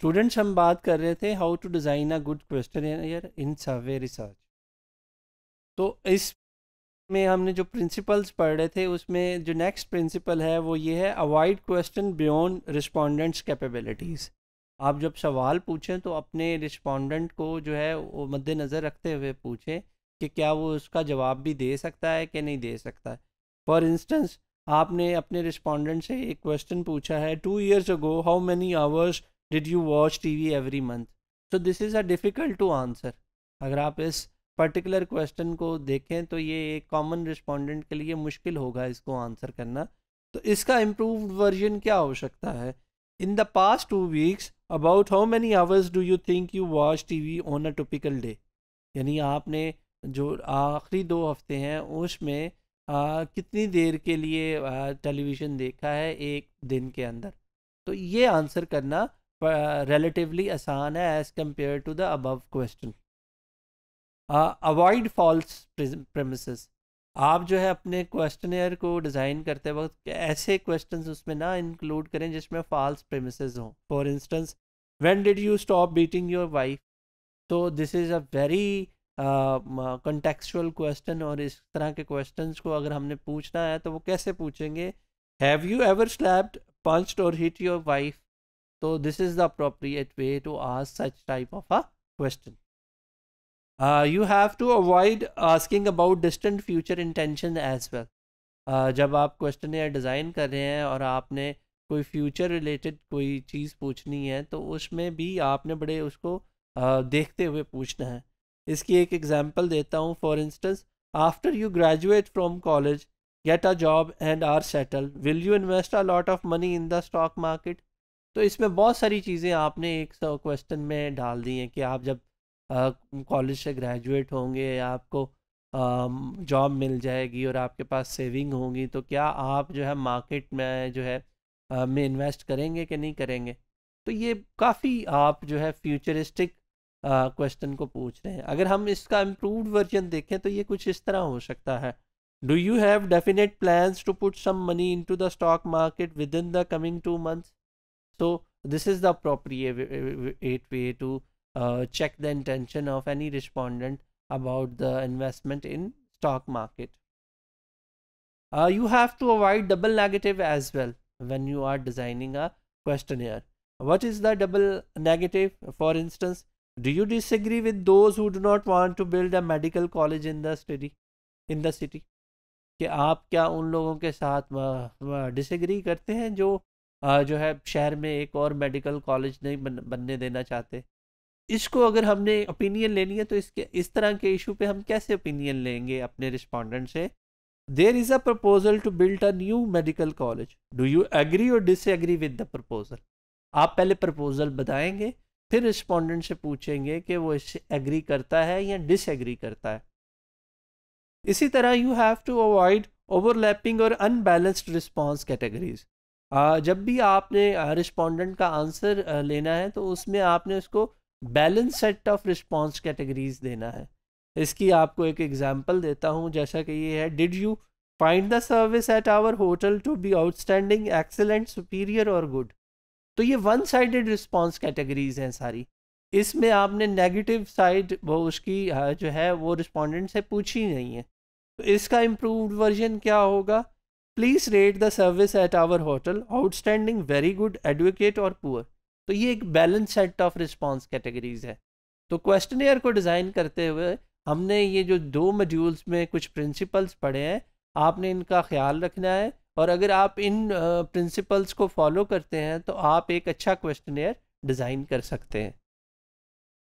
Students, हम बात कर रहे थे how to design a good question in survey research तो इस में हमने जो प्रिंसिपल्स पढ़ रहे थे, उसमें जो नेक्स्ट प्रिंसिपल है, वो ये है avoid question beyond respondents capabilities आप जब सवाल पूछें तो अपने रिस्पोंडेंट को जो है, वो मद्देनज़र रखते हुए पूछें कि क्या वो उसका जवाब भी दे सकता है कि नहीं दे सकता है। फॉर इंस्टेंस आपने अपने रिस्पोंडेंट से एक क्वेश्चन पूछा है two years ago how many hours did you watch T V every month so this is a difficult to answer अगर आप इस पर्टिकुलर क्वेश्चन को देखें तो ये एक कॉमन रिस्पोंडेंट के लिए मुश्किल होगा इसको आंसर करना। तो इसका इम्प्रूव्ड वर्जन क्या हो सकता है? In the past two weeks about how many hours do you think you watch T V on a typical day यानी आपने जो आखिरी दो हफ़्ते हैं उसमें आ, कितनी देर के लिए टेलीविज़न देखा है एक दिन के अंदर? तो ये आंसर करना रिलेटिवली आसान है as compare to the above question avoid false premises आप जो है अपने क्वेश्चन को डिज़ाइन करते वक्त ऐसे क्वेश्चन उसमें ना इंक्लूड करें जिसमें फॉल्स प्रेमिसेस हों. For instance when did you stop beating your wife so this is a very contextual question और इस तरह के क्वेश्चंस को अगर हमने पूछना है तो वो कैसे पूछेंगे? Have you ever slapped punched or hit your wife so this is the appropriate way to ask such type of a question you have to avoid asking about distant future intention as well जब आप question या design कर रहे हैं और आपने कोई future related कोई चीज़ पूछनी है तो उसमें भी आपने बड़े उसको uh, देखते हुए पूछना है। इसकी एक एग्जांपल देता हूँ। For instance after you graduate from college get a job and are settle will you invest a lot of money in the stock market तो इसमें बहुत सारी चीज़ें आपने एक क्वेश्चन में डाल दी हैं कि आप जब कॉलेज से ग्रेजुएट होंगे, आपको जॉब मिल जाएगी और आपके पास सेविंग होंगी तो क्या आप जो है मार्केट में जो है में इन्वेस्ट करेंगे कि नहीं करेंगे? तो ये काफ़ी आप जो है फ्यूचरिस्टिक क्वेश्चन को पूछ रहे हैं। अगर हम इसका इम्प्रूव्ड वर्जन देखें तो ये कुछ इस तरह हो सकता है। Do you have definite plans to put some money into the stock market within the coming two months so this is the appropriate way to uh, check the intention of any respondent about the investment in stock market. Uh, you have to avoid double negative as well when you are designing a questionnaire. What is the double negative? For instance, do you disagree with those who do not want to build a medical college in the city? In the city? कि आप क्या उन लोगों के साथ disagree करते हैं जो जो है शहर में एक और मेडिकल कॉलेज नहीं बन, बनने देना चाहते। इसको अगर हमने ओपिनियन लेनी है तो इसके इस तरह के इशू पे हम कैसे ओपिनियन लेंगे अपने रिस्पोंडेंट से? There is a proposal to build a new medical college do you agree or disagree with the proposal आप पहले प्रपोजल बताएँगे फिर रिस्पोंडेंट से पूछेंगे कि वो इससे एग्री करता है या डिसएग्री करता है। इसी तरह you have to avoid overlapping or unbalanced response categories जब भी आपने रिस्पोंडेंट का आंसर लेना है तो उसमें आपने उसको balance set of response categories देना है। इसकी आपको एक एग्जांपल देता हूँ, जैसा कि ये है। Did you find the service at our hotel to be outstanding excellent superior or good तो ये वन साइडेड रिस्पॉन्स कैटेगरीज हैं सारी। इसमें आपने नेगेटिव साइड वो उसकी जो है, वो रिस्पोंडेंट से पूछी नहीं है। तो इसका इम्प्रूव्ड वर्जन क्या होगा? Please rate the service at our hotel outstanding very good advocate और पुअर तो ये एक balance set of response categories है। तो क्वेश्चन को डिज़ाइन करते हुए हमने ये जो दो मॉड्यूल्स में कुछ प्रिंसिपल्स पढ़े हैं, आपने इनका ख्याल रखना है और अगर आप इन प्रिंसिपल्स को फॉलो करते हैं तो आप एक अच्छा क्वेश्चन डिज़ाइन कर सकते हैं।